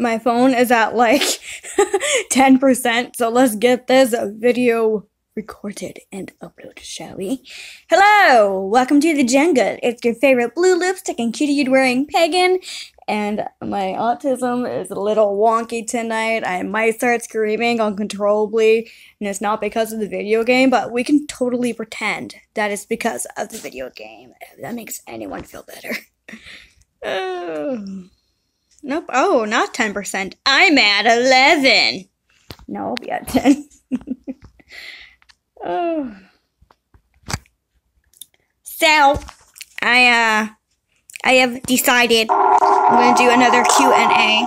my phone is at like 10%. So let's get this video recorded and uploaded, shall we? Hello! Welcome to the Jenga. It's your favorite blue lipstick and cutie wearing pagan. And my autism is a little wonky tonight. I might start screaming uncontrollably, and it's not because of the video game, but we can totally pretend that it's because of the video game. If that makes anyone feel better. Oh. Nope. Oh, not 10%. I'm at 11. No, I'll be at 10. oh. So, I, uh, I have decided I'm going to do another Q&A.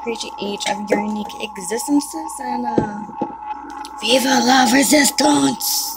Appreciate each of your unique existences and uh, Viva la Resistance!